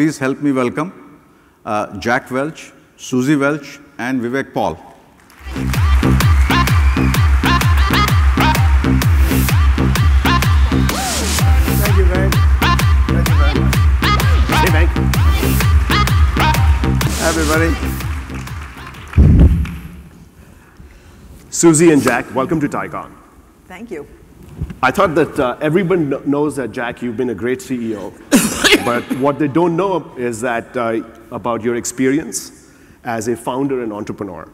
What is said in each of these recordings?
please help me welcome uh, Jack Welch, Suzy Welch, and Vivek Paul. Thank you, Venk. Thank you very much. Hey, Venk. Everybody. Suzy and Jack, welcome to TiECon. Thank you. I thought that uh, everyone knows that, Jack, you've been a great CEO. But what they don't know is that uh, about your experience as a founder and entrepreneur.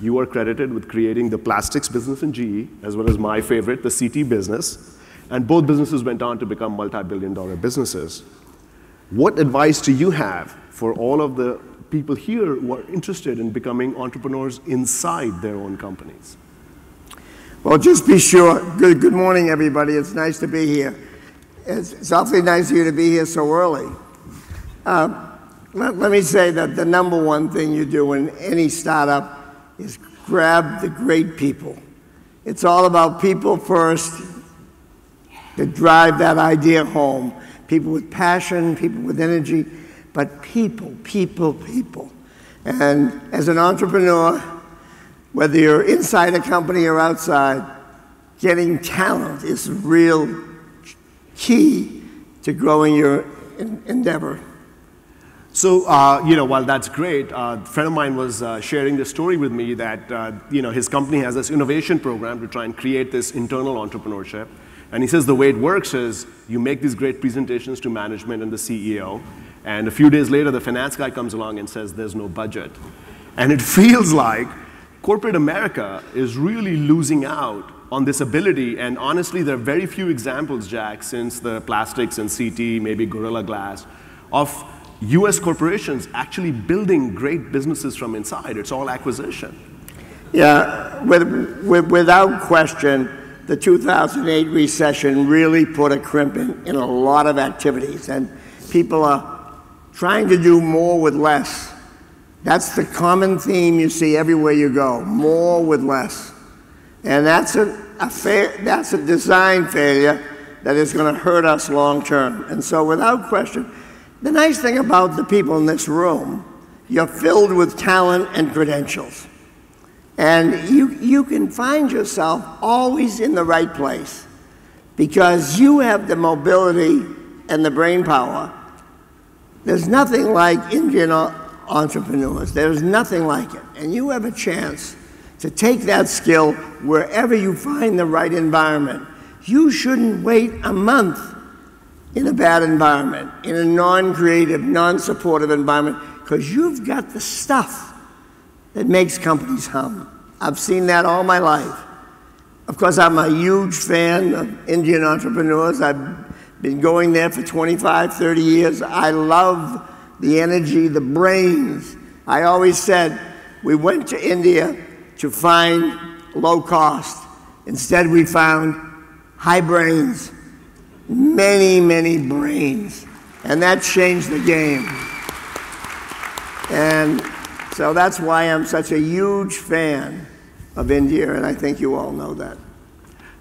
You are credited with creating the plastics business in GE, as well as my favorite, the CT business. And both businesses went on to become multi billion dollar businesses. What advice do you have for all of the people here who are interested in becoming entrepreneurs inside their own companies? Well, just be sure. Good, good morning, everybody. It's nice to be here. It's, it's awfully nice of you to be here so early. Uh, let, let me say that the number one thing you do in any startup is grab the great people. It's all about people first to drive that idea home. People with passion, people with energy, but people, people, people. And as an entrepreneur, whether you're inside a company or outside, getting talent is real key to growing your en- endeavor. So, uh, you know, while that's great, uh, a friend of mine was uh, sharing the story with me that, uh, you know, his company has this innovation program to try and create this internal entrepreneurship. And he says the way it works is you make these great presentations to management and the CEO, and a few days later, the finance guy comes along and says there's no budget. And it feels like corporate America is really losing out on this ability. And honestly, there are very few examples, Jack, since the plastics and CT, maybe Gorilla Glass, of US corporations actually building great businesses from inside. It's all acquisition. Yeah, with, with, without question, the 2008 recession really put a crimp in, in a lot of activities, and people are trying to do more with less. That's the common theme you see everywhere you go more with less. And that's a, a, fa- that's a design failure that is going to hurt us long term. And so, without question, the nice thing about the people in this room, you're filled with talent and credentials. And you, you can find yourself always in the right place because you have the mobility and the brain power. There's nothing like Indian entrepreneurs. There's nothing like it. And you have a chance to take that skill wherever you find the right environment. You shouldn't wait a month in a bad environment, in a non creative, non supportive environment, because you've got the stuff that makes companies hum. I've seen that all my life. Of course, I'm a huge fan of Indian entrepreneurs. I've been going there for 25, 30 years. I love the energy, the brains. I always said we went to India to find low cost. Instead, we found high brains, many, many brains. And that changed the game. And so that's why I'm such a huge fan of India, and I think you all know that.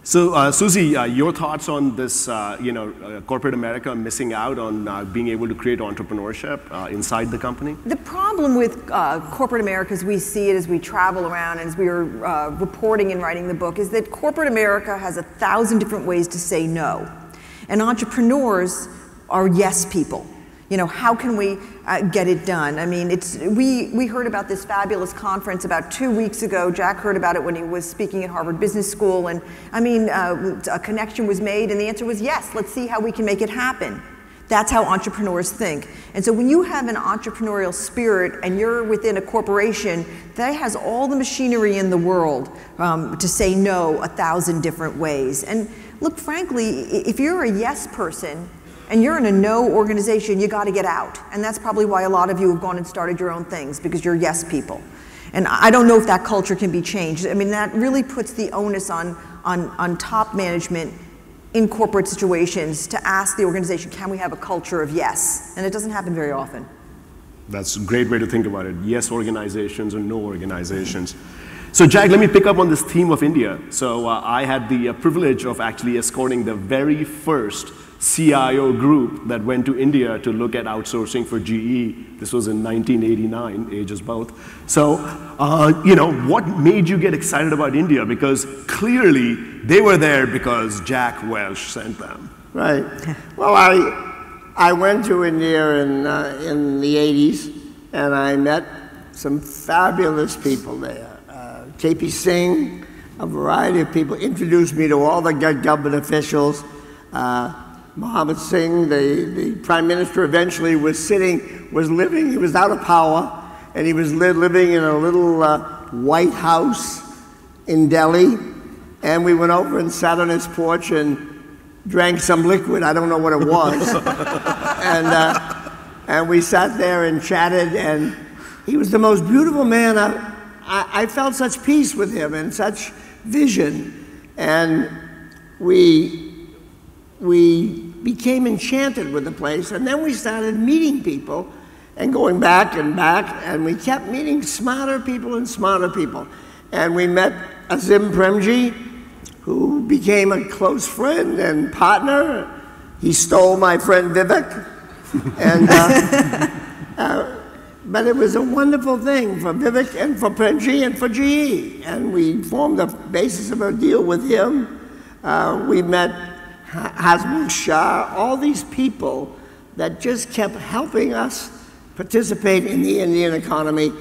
So, uh, Suzy, uh, your thoughts on this, uh, you know, uh, corporate America missing out on uh, being able to create entrepreneurship uh, inside the company? The problem with corporate America, as we see it as we travel around and as we are reporting and writing the book, is that corporate America has a thousand different ways to say no. And entrepreneurs are yes people. You know, how can we uh, get it done? I mean, it's, we, we heard about this fabulous conference about two weeks ago. Jack heard about it when he was speaking at Harvard Business School. And I mean, uh, a connection was made, and the answer was yes, let's see how we can make it happen. That's how entrepreneurs think. And so when you have an entrepreneurial spirit and you're within a corporation that has all the machinery in the world um, to say no a thousand different ways. And look, frankly, if you're a yes person, and you're in a no organization, you got to get out. And that's probably why a lot of you have gone and started your own things because you're yes people. And I don't know if that culture can be changed. I mean, that really puts the onus on, on, on top management in corporate situations to ask the organization, can we have a culture of yes? And it doesn't happen very often. That's a great way to think about it. Yes organizations or no organizations. So, Jack, let me pick up on this theme of India. So, uh, I had the uh, privilege of actually escorting the very first CIO group that went to India to look at outsourcing for GE. This was in 1989, ages both. So, uh, you know, what made you get excited about India? Because clearly they were there because Jack Welch sent them. Right. Well, I, I went to India in, uh, in the 80s and I met some fabulous people there. Uh, KP Singh, a variety of people introduced me to all the government officials. Uh, Manmohan Singh, the, the prime minister, eventually was sitting, was living, he was out of power, and he was li living in a little uh, White House in Delhi. And we went over and sat on his porch and drank some liquid. I don't know what it was. and, uh, and we sat there and chatted, and he was the most beautiful man. I, I, I felt such peace with him and such vision. And we we became enchanted with the place, and then we started meeting people and going back and back, and we kept meeting smarter people and smarter people. And we met Azim Premji, who became a close friend and partner. He stole my friend Vivek. and, uh, uh, but it was a wonderful thing for Vivek and for Premji and for GE. And we formed the basis of a deal with him. Uh, we met Hasmukh Shah, all these people that just kept helping us participate in the Indian economy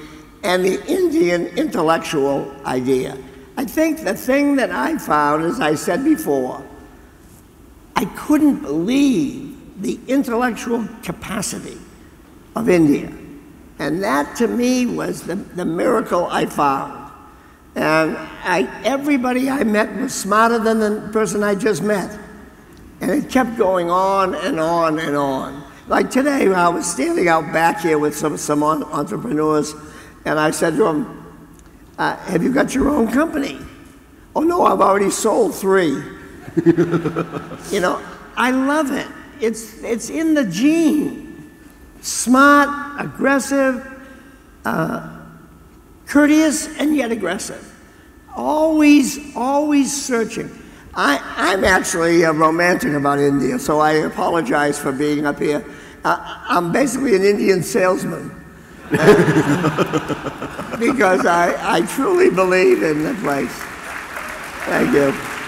and the Indian intellectual idea. I think the thing that I found, as I said before, I couldn't believe the intellectual capacity of India. And that to me was the, the miracle I found. And I, everybody I met was smarter than the person I just met. And it kept going on and on and on. Like today, I was standing out back here with some, some entrepreneurs, and I said to them, uh, Have you got your own company? Oh, no, I've already sold three. you know, I love it. It's, it's in the gene. Smart, aggressive, uh, courteous, and yet aggressive. Always, always searching. I, am actually a romantic about India, so I apologize for being up here. Uh, I'm basically an Indian salesman. because I, I truly believe in the place. Thank you.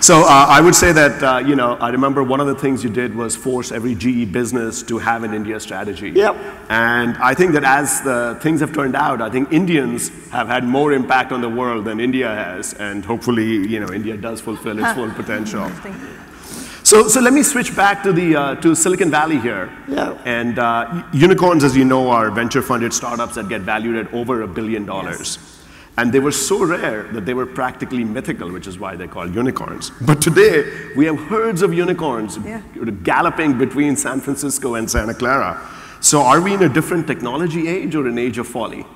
So uh, I would say that, uh, you know, I remember one of the things you did was force every GE business to have an India strategy. Yep. And I think that as the things have turned out, I think Indians have had more impact on the world than India has. And hopefully, you know, India does fulfill its full potential. So, so let me switch back to, the, uh, to Silicon Valley here. Yeah. And uh, unicorns, as you know, are venture funded startups that get valued at over a billion dollars. Yes. And they were so rare that they were practically mythical, which is why they're called unicorns. But today, we have herds of unicorns yeah. galloping between San Francisco and Santa Clara. So are we in a different technology age or an age of folly?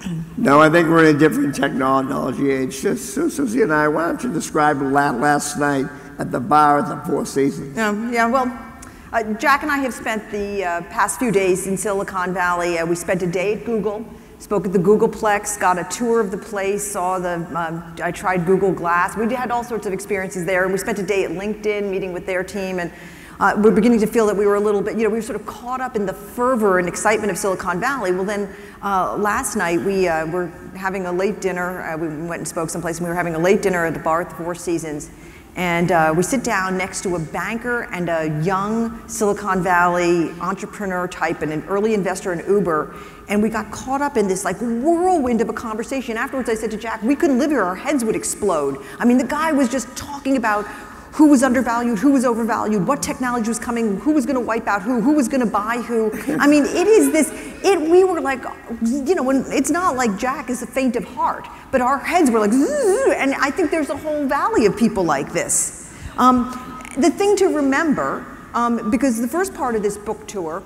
No, I think we're in a different technology age. Just, Suzy and I, why don't you describe last night at the bar at the Four Seasons? Yeah, yeah well, uh, Jack and I have spent the uh, past few days in Silicon Valley. Uh, we spent a day at Google spoke at the Googleplex, got a tour of the place, saw the, um, I tried Google Glass. We had all sorts of experiences there. And we spent a day at LinkedIn meeting with their team. And uh, we're beginning to feel that we were a little bit, you know, we were sort of caught up in the fervor and excitement of Silicon Valley. Well, then uh, last night we uh, were having a late dinner. Uh, we went and spoke someplace and we were having a late dinner at the bar at the Four Seasons. And uh, we sit down next to a banker and a young Silicon Valley entrepreneur type and an early investor in Uber. And we got caught up in this like whirlwind of a conversation. Afterwards, I said to Jack, we couldn't live here, our heads would explode. I mean, the guy was just talking about who was undervalued, who was overvalued, what technology was coming, who was going to wipe out who, who was going to buy who. I mean, it is this, it, we were like, you know, when, it's not like Jack is a faint of heart, but our heads were like, and I think there's a whole valley of people like this. Um, the thing to remember, um, because the first part of this book tour,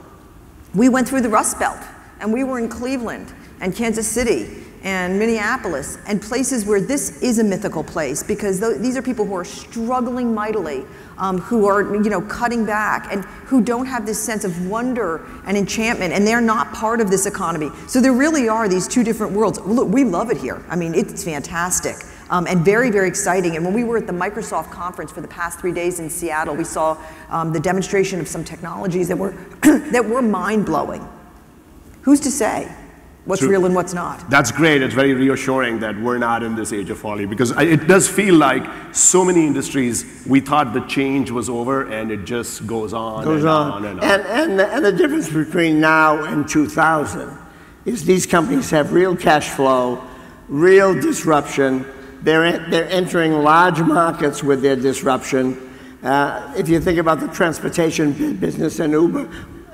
we went through the Rust Belt, and we were in Cleveland and Kansas City and Minneapolis and places where this is a mythical place because th these are people who are struggling mightily, um, who are you know cutting back and who don't have this sense of wonder and enchantment and they're not part of this economy. So there really are these two different worlds. Look, we love it here. I mean, it's fantastic. um, and very, very exciting. And when we were at the Microsoft conference for the past three days in Seattle, we saw um, the demonstration of some technologies that were, that were mind blowing. Who's to say? what's True. real and what's not. That's great. It's very reassuring that we're not in this age of folly because it does feel like so many industries we thought the change was over and it just goes on Goes and on. on and on. And, and, the- and the difference between now and 2000 is these companies have real cash flow, real disruption. They're, they're entering large markets with their disruption. Uh, if you think about the transportation business and Uber,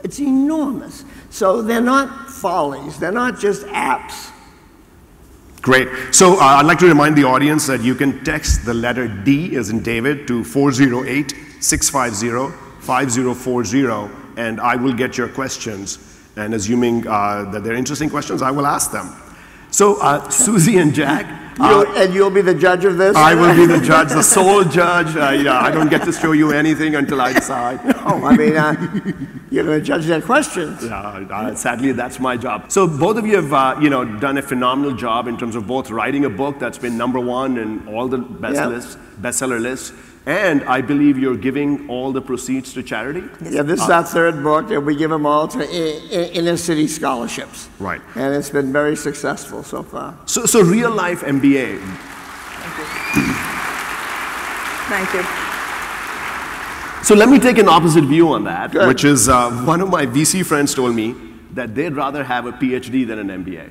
it's enormous. So they're not follies, they're not just apps. Great. So uh, I'd like to remind the audience that you can text the letter D as in David to 408 650 5040 and I will get your questions. And assuming uh, that they're interesting questions, I will ask them. So uh, Suzy and Jack, uh, You- and you'll be the judge of this? I will be the judge, the sole judge. Uh, yeah, I don't get to show you anything until I decide. Oh, I mean, uh, you're going to judge their questions. Uh, sadly, that's my job. So both of you have, uh, you know, done a phenomenal job in terms of both writing a book that's been number one in all the best Yeah. lists, bestseller lists, and I believe you're giving all the proceeds to charity. Yeah, this is our third book, and we give them all to i- i- inner city scholarships. Right. And it's been very successful so far. So, so real life MBA. Thank you. Thank you. So let me take an opposite view on that, Good. which is uh, one of my VC friends told me that they'd rather have a PhD than an MBA.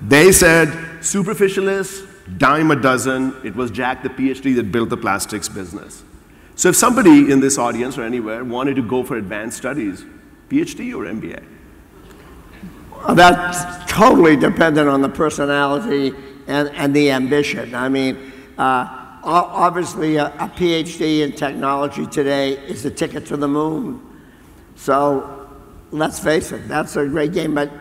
They said superficialists, dime a dozen. It was Jack, the PhD, that built the plastics business. So if somebody in this audience or anywhere wanted to go for advanced studies, PhD or MBA? Uh, That's totally dependent on the personality and, and the ambition. I mean, uh, obviously, a, a PhD in technology today is a ticket to the moon. So let's face it, that's a great game. But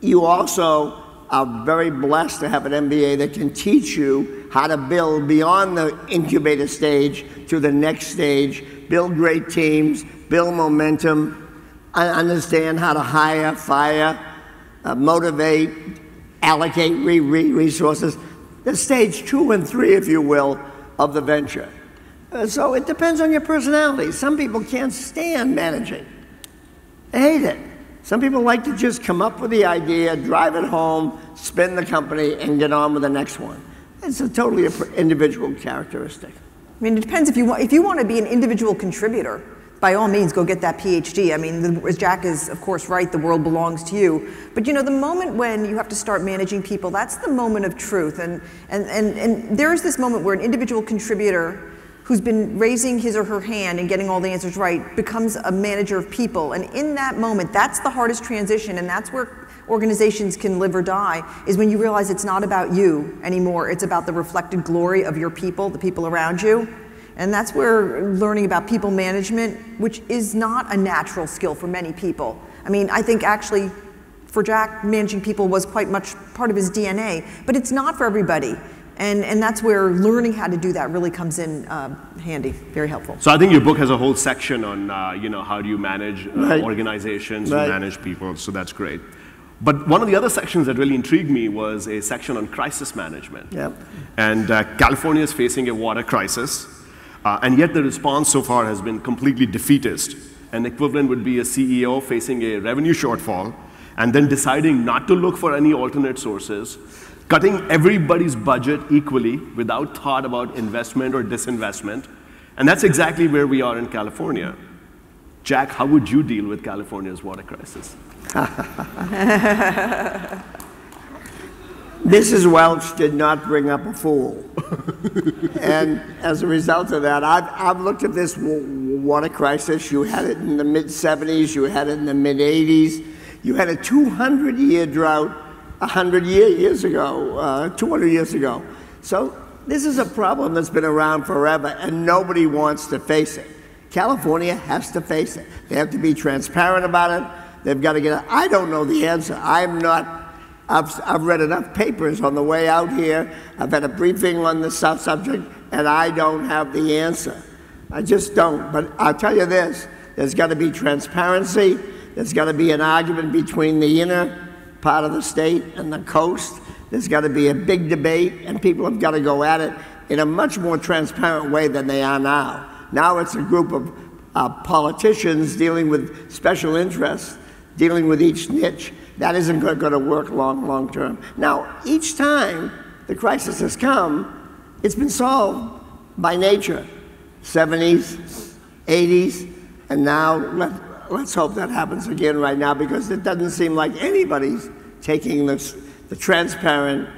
you also are very blessed to have an MBA that can teach you how to build beyond the incubator stage to the next stage, build great teams, build momentum, understand how to hire, fire, uh, motivate, allocate re- re- resources. The stage two and three, if you will, of the venture. Uh, so it depends on your personality. Some people can't stand managing. They hate it. Some people like to just come up with the idea, drive it home, spin the company, and get on with the next one. It's a totally individual characteristic. I mean, it depends if you want, if you want to be an individual contributor, by all means, go get that PhD. I mean, as Jack is, of course, right, the world belongs to you. But you know, the moment when you have to start managing people, that's the moment of truth. And, and, and, and there's this moment where an individual contributor who's been raising his or her hand and getting all the answers right becomes a manager of people. And in that moment, that's the hardest transition, and that's where organizations can live or die, is when you realize it's not about you anymore. It's about the reflected glory of your people, the people around you. And that's where learning about people management, which is not a natural skill for many people. I mean, I think actually for Jack, managing people was quite much part of his DNA, but it's not for everybody. And, and that's where learning how to do that really comes in uh, handy, very helpful. So I think your book has a whole section on, uh, you know, how do you manage uh, Right. organizations Right. and manage people. So that's great. But one of the other sections that really intrigued me was a section on crisis management. Yep. And uh, California is facing a water crisis, uh, and yet the response so far has been completely defeatist. An equivalent would be a CEO facing a revenue shortfall and then deciding not to look for any alternate sources, cutting everybody's budget equally without thought about investment or disinvestment. And that's exactly where we are in California. Jack, how would you deal with California's water crisis? Mrs. Welch did not bring up a fool. and as a result of that, I've, I've looked at this water crisis. You had it in the mid 70s, you had it in the mid 80s, you had a 200 year drought 100 years ago, uh, 200 years ago. So this is a problem that's been around forever, and nobody wants to face it. California has to face it. They have to be transparent about it. They've got to get it. I don't know the answer. I'm not I've, I've read enough papers on the way out here. I've had a briefing on this subject, and I don't have the answer. I just don't. But I'll tell you this there's got to be transparency, there's got to be an argument between the inner part of the state and the coast. There's got to be a big debate, and people have got to go at it in a much more transparent way than they are now. Now it's a group of uh, politicians dealing with special interests, dealing with each niche. That isn't going to work long, long term. Now, each time the crisis has come, it's been solved by nature. 70s, 80s, and now let's hope that happens again right now because it doesn't seem like anybody's taking this, the transparent,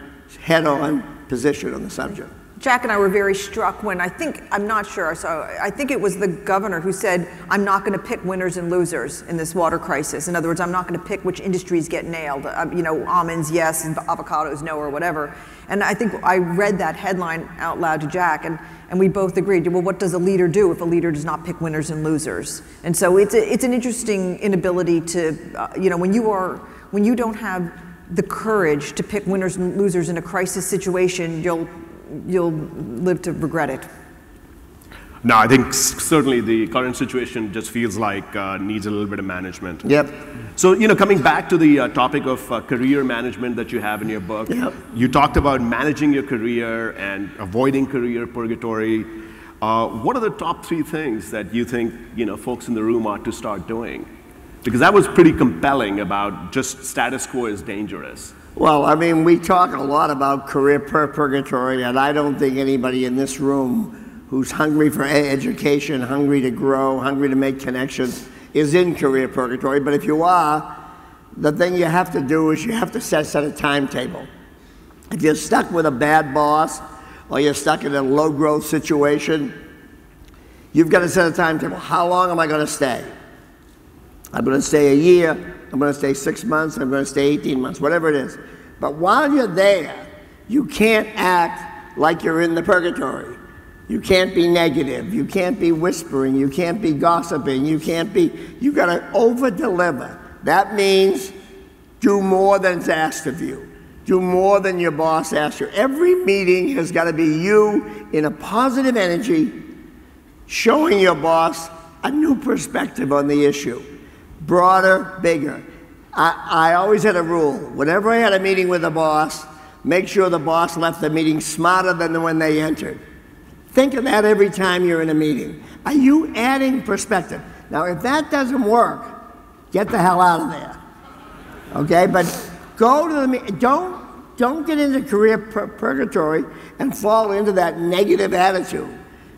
head on position on the subject. Jack and I were very struck when I think, I'm not sure, so I think it was the governor who said, I'm not going to pick winners and losers in this water crisis. In other words, I'm not going to pick which industries get nailed. Uh, you know, almonds, yes, avocados, no, or whatever. And I think I read that headline out loud to Jack, and, and we both agreed, well, what does a leader do if a leader does not pick winners and losers? And so it's, a, it's an interesting inability to, uh, you know, when you are, when you don't have the courage to pick winners and losers in a crisis situation, you'll you'll live to regret it. No, I think certainly the current situation just feels like uh, needs a little bit of management. Yep. So, you know, coming back to the uh, topic of uh, career management that you have in your book, yep. you talked about managing your career and avoiding career purgatory. Uh, what are the top three things that you think, you know, folks in the room ought to start doing? Because that was pretty compelling about just status quo is dangerous. Well, I mean, we talk a lot about career purgatory, and I don't think anybody in this room who's hungry for education, hungry to grow, hungry to make connections, is in career purgatory. But if you are, the thing you have to do is you have to set, set a timetable. If you're stuck with a bad boss or you're stuck in a low growth situation, you've got to set a timetable. How long am I going to stay? I'm going to stay a year. I'm going to stay six months, I'm going to stay 18 months, whatever it is. But while you're there, you can't act like you're in the purgatory. You can't be negative. You can't be whispering. You can't be gossiping. You can't be, You've got to over deliver. That means do more than's asked of you. Do more than your boss asks you. Every meeting has got to be you in a positive energy, showing your boss a new perspective on the issue broader, bigger. I, I always had a rule. Whenever I had a meeting with a boss, make sure the boss left the meeting smarter than when they entered. Think of that every time you're in a meeting. Are you adding perspective? Now, if that doesn't work, get the hell out of there. Okay, but go to the don't don't get into career pur purgatory and fall into that negative attitude.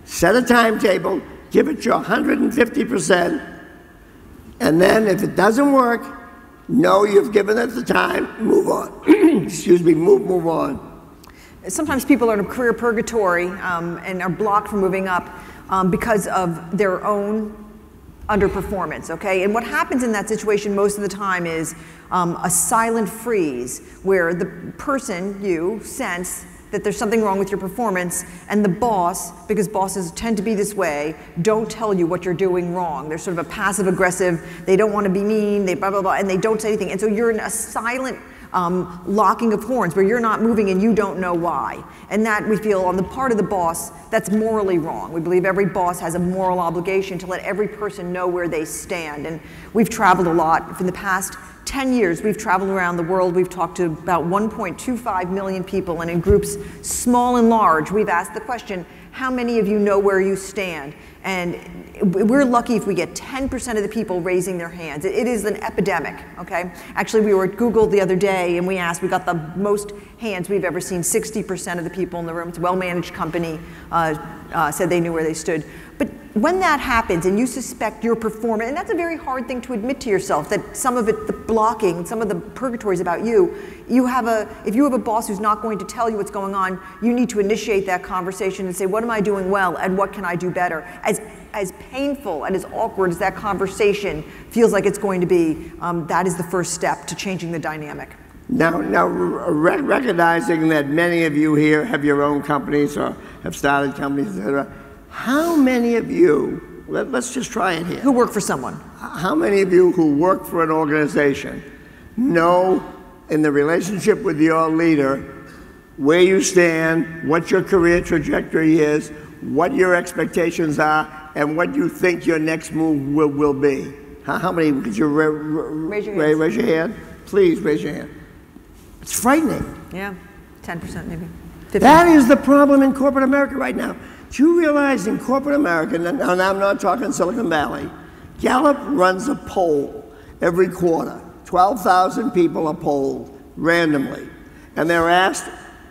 Set a timetable, give it your 150 percent, and then if it doesn't work, know you've given it the time, move on. Excuse me, move, move on. Sometimes people are in a career purgatory um, and are blocked from moving up um, because of their own underperformance, okay? And what happens in that situation most of the time is um, a silent freeze where the person, you, sense that there's something wrong with your performance, and the boss, because bosses tend to be this way, don't tell you what you're doing wrong. They're sort of a passive aggressive, they don't want to be mean, they blah, blah, blah, and they don't say anything. And so you're in a silent um, locking of horns where you're not moving and you don't know why. And that we feel on the part of the boss, that's morally wrong. We believe every boss has a moral obligation to let every person know where they stand. And we've traveled a lot in the past 10 years, we've traveled around the world. We've talked to about 1.25 million people, and in groups small and large, we've asked the question how many of you know where you stand? And we're lucky if we get 10% of the people raising their hands. It is an epidemic, okay? Actually, we were at Google the other day and we asked, we got the most hands we've ever seen. 60% of the people in the room, it's a well managed company, uh, uh, said they knew where they stood. But when that happens and you suspect your performance, and that's a very hard thing to admit to yourself that some of it, the blocking, some of the purgatory is about you. You have a, if you have a boss who's not going to tell you what's going on, you need to initiate that conversation and say, what am I doing well and what can I do better? As, as painful and as awkward as that conversation feels like it's going to be, um, that is the first step to changing the dynamic. Now, now re recognizing that many of you here have your own companies or have started companies, etc how many of you, let, us just try it here. Who work for someone? How many of you who work for an organization know in the relationship with your leader where you stand, what your career trajectory is, what your expectations are, and what you think your next move will, will be? How, how many? Could you ra raise, your ra raise your hand? Please raise your hand. It's frightening. Yeah, 10% maybe. That is the problem in corporate America right now. Do you realize in corporate America, and I'm not talking Silicon Valley, Gallup runs a poll every quarter. 12,000 people are polled randomly. And they're asked,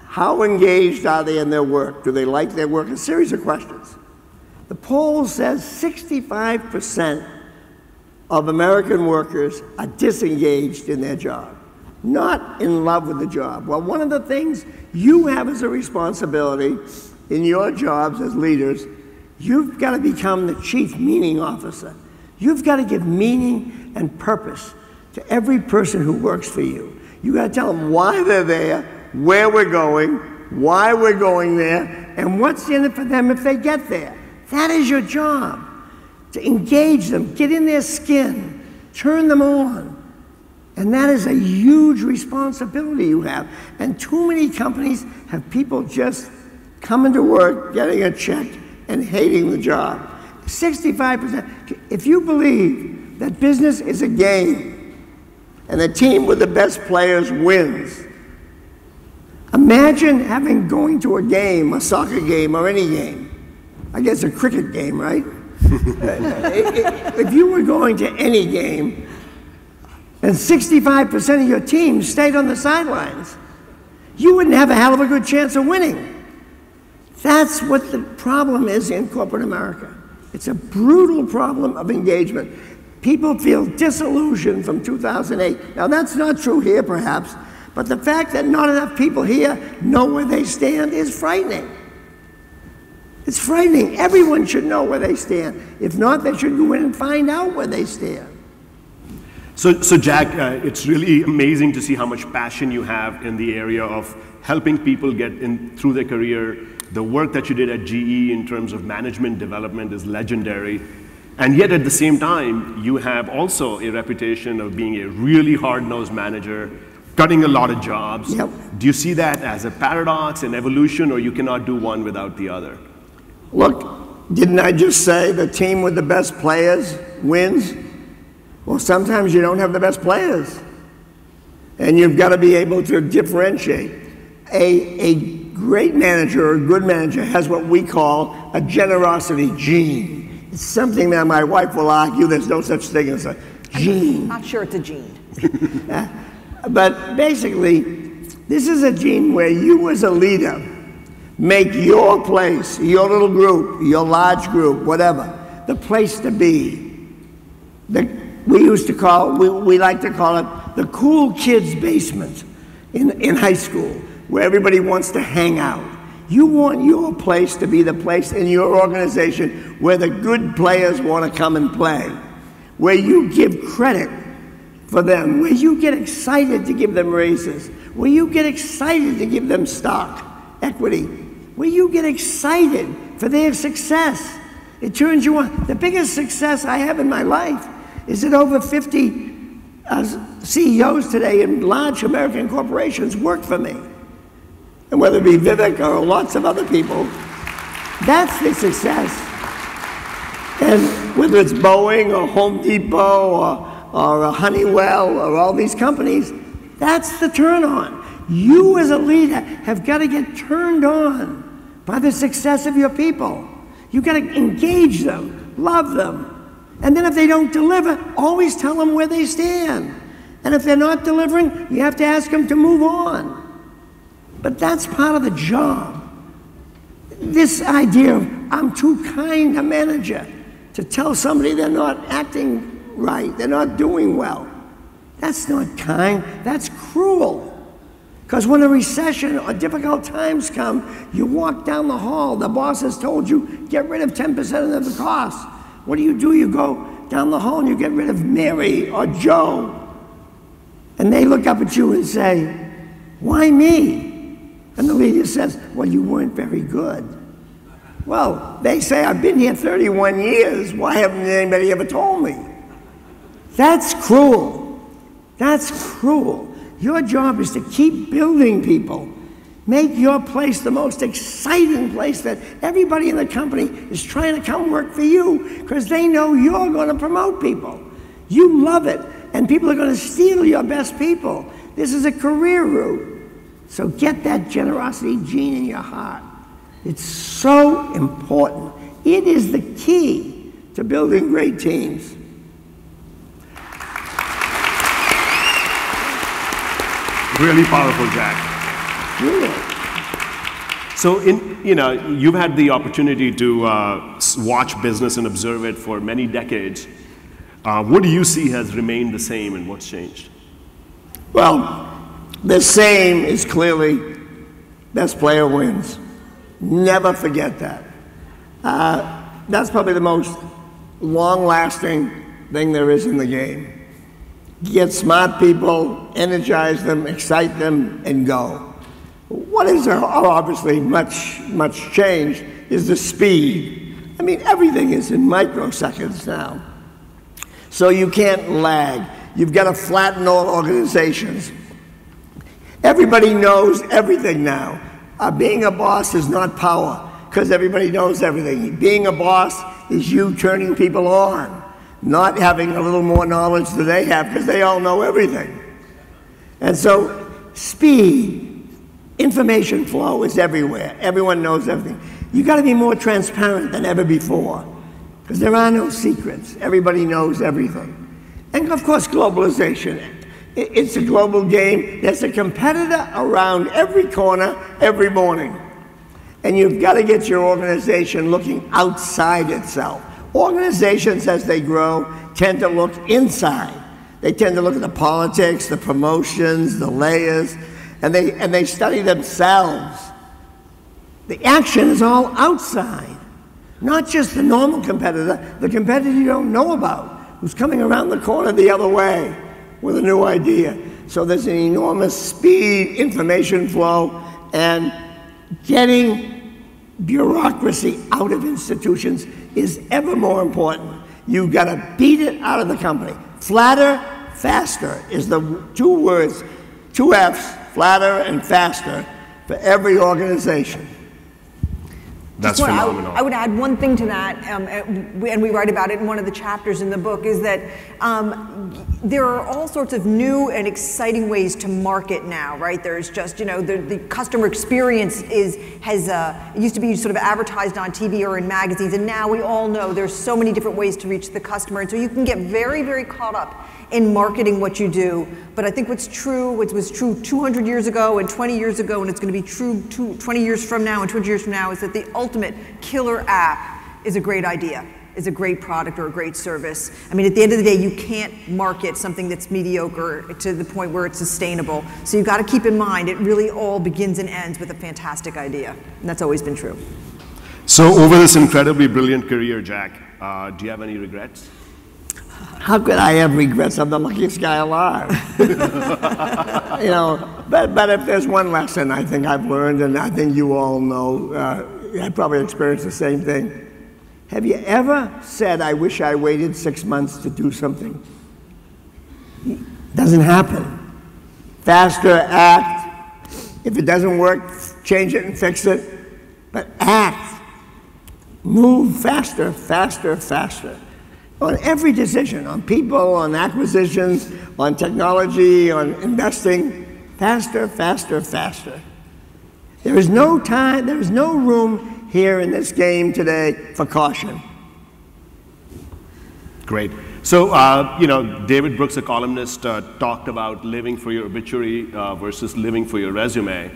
how engaged are they in their work? Do they like their work? A series of questions. The poll says 65% of American workers are disengaged in their job, not in love with the job. Well, one of the things you have as a responsibility in your jobs as leaders, you've got to become the chief meaning officer. You've got to give meaning and purpose to every person who works for you. You got to tell them why they're there, where we're going, why we're going there, and what's in it for them if they get there. That is your job to engage them, get in their skin, turn them on. And that is a huge responsibility you have. And too many companies have people just coming to work, getting a check, and hating the job. 65%. If you believe that business is a game and the team with the best players wins, imagine having going to a game, a soccer game, or any game. I guess a cricket game, right? if you were going to any game and 65% of your team stayed on the sidelines, you wouldn't have a hell of a good chance of winning. That's what the problem is in corporate America. It's a brutal problem of engagement. People feel disillusioned from 2008. Now, that's not true here, perhaps, but the fact that not enough people here know where they stand is frightening. It's frightening. Everyone should know where they stand. If not, they should go in and find out where they stand. So, so Jack, uh, it's really amazing to see how much passion you have in the area of helping people get in through their career. The work that you did at GE in terms of management development is legendary. And yet, at the same time, you have also a reputation of being a really hard nosed manager, cutting a lot of jobs. Yep. Do you see that as a paradox, an evolution, or you cannot do one without the other? Look, didn't I just say the team with the best players wins? Well, sometimes you don't have the best players. And you've got to be able to differentiate. A, a great manager or a good manager has what we call a generosity gene. It's something that my wife will argue there's no such thing as a gene. I'm Not sure it's a gene. Uh, but basically, this is a gene where you as a leader Make your place, your little group, your large group, whatever, the place to be. The, we used to call, we, we like to call it the cool kids' basement in, in high school, where everybody wants to hang out. You want your place to be the place in your organization where the good players want to come and play, where you give credit for them, where you get excited to give them raises, where you get excited to give them stock, equity, where you get excited for their success. It turns you on. The biggest success I have in my life is that over 50 uh, CEOs today in large American corporations work for me. And whether it be Vivek or lots of other people, that's the success. And whether it's Boeing or Home Depot or, or Honeywell or all these companies, that's the turn on. You as a leader have got to get turned on by the success of your people. You've got to engage them, love them. And then if they don't deliver, always tell them where they stand. And if they're not delivering, you have to ask them to move on. But that's part of the job. This idea of I'm too kind a manager to tell somebody they're not acting right, they're not doing well. That's not kind, that's cruel. Because when a recession or difficult times come, you walk down the hall, the boss has told you, get rid of 10% of the cost. What do you do? You go down the hall and you get rid of Mary or Joe. And they look up at you and say, Why me? And the leader says, Well, you weren't very good. Well, they say, I've been here 31 years. Why haven't anybody ever told me? That's cruel. That's cruel. Your job is to keep building people. Make your place the most exciting place that everybody in the company is trying to come work for you because they know you're going to promote people. You love it, and people are going to steal your best people. This is a career route. So get that generosity gene in your heart. It's so important. It is the key to building great teams. Really powerful, Jack. Really. So, in, you know, you've had the opportunity to uh, watch business and observe it for many decades. Uh, what do you see has remained the same and what's changed? Well, the same is clearly best player wins. Never forget that. Uh, that's probably the most long lasting thing there is in the game. Get smart people, energize them, excite them, and go. What is obviously much, much changed is the speed. I mean, everything is in microseconds now. So you can't lag. You've got to flatten all organizations. Everybody knows everything now. Uh, being a boss is not power because everybody knows everything. Being a boss is you turning people on, not having a little more knowledge than they have because they all know everything. And so, speed, information flow is everywhere. Everyone knows everything. You've got to be more transparent than ever before because there are no secrets. Everybody knows everything. And of course, globalization. It's a global game. There's a competitor around every corner every morning. And you've got to get your organization looking outside itself. Organizations, as they grow, tend to look inside. They tend to look at the politics, the promotions, the layers, and they, and they study themselves. The action is all outside, not just the normal competitor, the competitor you don't know about, who's coming around the corner the other way with a new idea. So there's an enormous speed, information flow, and getting bureaucracy out of institutions is ever more important. You've got to beat it out of the company. Flatter, faster is the two words, two F's, flatter and faster, for every organization. That's one- I- phenomenal. I would add one thing to that, um, and we- and we write about it in one of the chapters in the book, is that um, there are all sorts of new and exciting ways to market now, right? There's just, you know, the, the customer experience is, has, uh, it used to be sort of advertised on TV or in magazines, and now we all know there's so many different ways to reach the customer, and so you can get very, very caught up in marketing what you do. But I think what's true, what was true 200 years ago and 20 years ago, and it's going to be true two, 20 years from now and 200 years from now, is that the ultimate killer app is a great idea, is a great product or a great service. I mean, at the end of the day, you can't market something that's mediocre to the point where it's sustainable. So you've got to keep in mind it really all begins and ends with a fantastic idea. And that's always been true. So, over this incredibly brilliant career, Jack, uh, do you have any regrets? How could I have regrets? I'm the luckiest guy alive. you know, but, but if there's one lesson I think I've learned, and I think you all know, uh, I probably experienced the same thing. Have you ever said, I wish I waited six months to do something? Doesn't happen. Faster, act. If it doesn't work, change it and fix it. But act. Move faster, faster, faster. On every decision, on people, on acquisitions, on technology, on investing, faster, faster, faster. There is no time, there is no room here in this game today for caution. Great. So, uh, you know, David Brooks, a columnist, uh, talked about living for your obituary uh, versus living for your resume.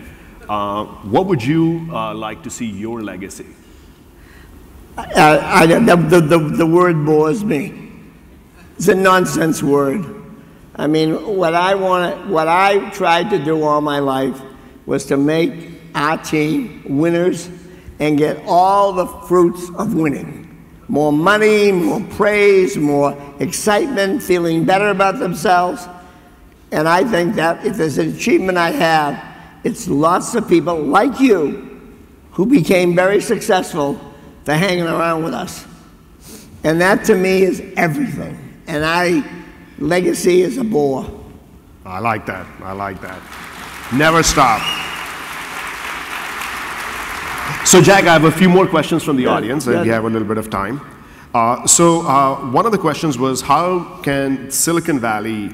Uh, what would you uh, like to see your legacy? Uh, I, the, the, the, word bores me. It's a nonsense word. I mean, what I want, what I tried to do all my life was to make our team winners and get all the fruits of winning. More money, more praise, more excitement, feeling better about themselves. And I think that if there's an achievement I have, it's lots of people like you who became very successful for hanging around with us. And that to me is everything. And I, legacy is a bore. I like that. I like that. Never stop. So, Jack, I have a few more questions from the audience, and yeah. we have a little bit of time. Uh, so, uh, one of the questions was how can Silicon Valley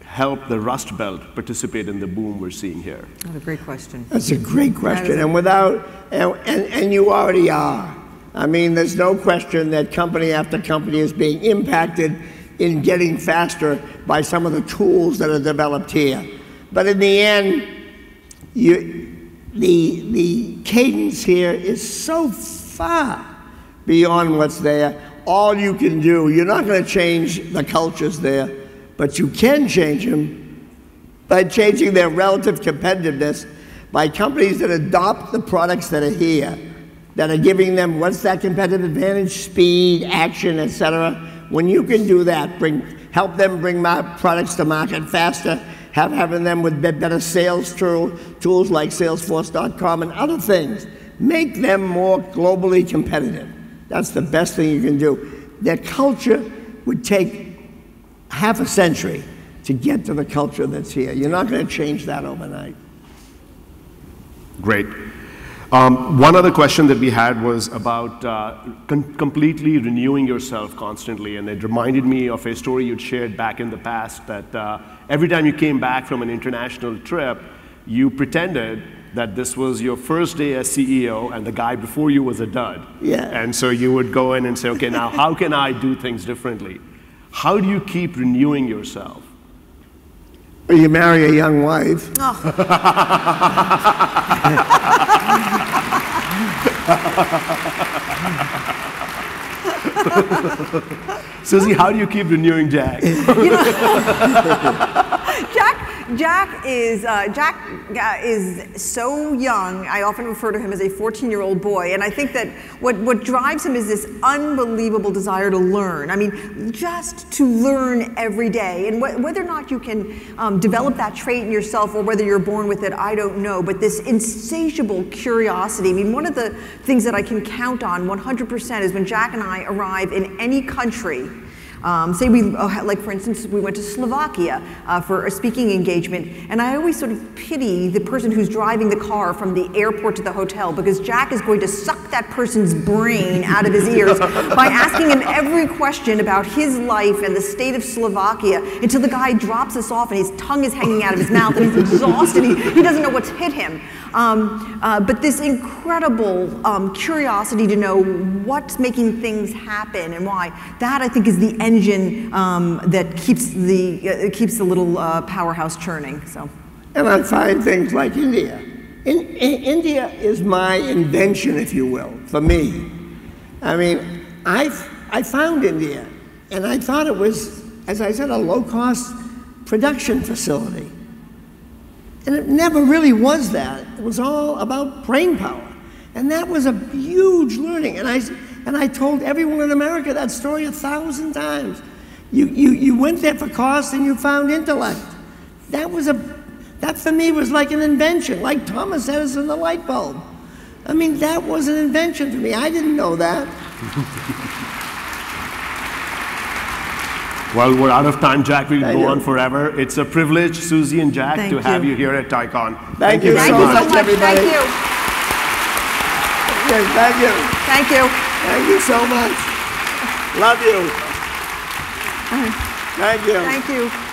help the Rust Belt participate in the boom we're seeing here? That's a great question. That's a great question, a- and without, and, and, and you already are. I mean, there's no question that company after company is being impacted in getting faster by some of the tools that are developed here. But in the end, you, the, the cadence here is so far beyond what's there. All you can do, you're not going to change the cultures there, but you can change them by changing their relative competitiveness by companies that adopt the products that are here, that are giving them what's that competitive advantage, speed, action, etc. When you can do that, bring help them bring my products to market faster, have having them with better sales tool, tools like Salesforce.com and other things, make them more globally competitive. That's the best thing you can do. Their culture would take half a century to get to the culture that's here. You're not going to change that overnight. Great. Um, one other question that we had was about uh, con- completely renewing yourself constantly, and it reminded me of a story you'd shared back in the past that uh, every time you came back from an international trip, you pretended that this was your first day as CEO and the guy before you was a dud. Yeah. And so you would go in and say, okay, now how can I do things differently? How do you keep renewing yourself? Or you marry a young wife. Oh. Suzy, how do you keep renewing Jack? Jack, Jack is uh, Jack uh, is so young. I often refer to him as a 14-year-old boy, and I think that what what drives him is this unbelievable desire to learn. I mean, just to learn every day, and wh- whether or not you can um, develop that trait in yourself or whether you're born with it, I don't know. But this insatiable curiosity. I mean, one of the things that I can count on 100% is when Jack and I arrive in any country. Um, say we, uh, like for instance, we went to Slovakia uh, for a speaking engagement, and I always sort of pity the person who's driving the car from the airport to the hotel because Jack is going to suck that person's brain out of his ears by asking him every question about his life and the state of Slovakia until the guy drops us off and his tongue is hanging out of his mouth and he's exhausted. He, he doesn't know what's hit him. Um, uh, but this incredible um, curiosity to know what's making things happen and why, that I think is the engine um, that keeps the, uh, keeps the little uh, powerhouse churning. So. And I find things like India. In, in- India is my invention, if you will, for me. I mean, I, I found India, and I thought it was, as I said, a low cost production facility. And it never really was that. It was all about brain power. And that was a huge learning. And I, and I told everyone in America that story a thousand times. You, you, you went there for cost and you found intellect. That was a, that for me was like an invention, like Thomas Edison, the light bulb. I mean, that was an invention for me. I didn't know that. Well, we're out of time, Jack. We could go on forever. It's a privilege, Suzy and Jack, Thank to have you. you here at TiECon. Thank you very so Thank you much. so much, much. everybody. Thank you. Yes, thank you. Thank you. Thank you so much. Love you. Uh-huh. Thank you. Thank you.